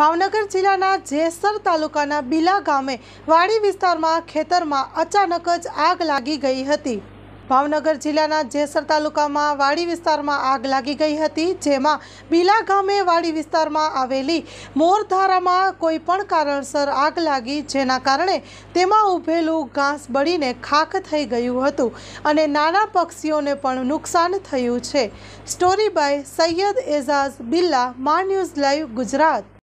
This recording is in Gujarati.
ભાવનગર જિલ્લાના જેસર તાલુકાના બીલા ગામે વાડી વિસ્તારમાં ખેતરમાં અચાનક જ આગ લાગી ગઈ હતી. ભાવનગર જિલ્લાના જેસર તાલુકામાં વાડી વિસ્તારમાં આગ લાગી ગઈ હતી, જેમાં બીલા ગામે વાડી વિસ્તારમાં આવેલી મોરધારામાં કોઈ પણ કારણસર આગ લાગી, જેના કારણે તેમાં ઊભેલું ઘાસ બળીને ખાખ થઈ ગયું હતું અને નાના પક્ષીઓને પણ નુકસાન થયું છે. Story by Syed Ejaz Billa Maa news live Gujarat.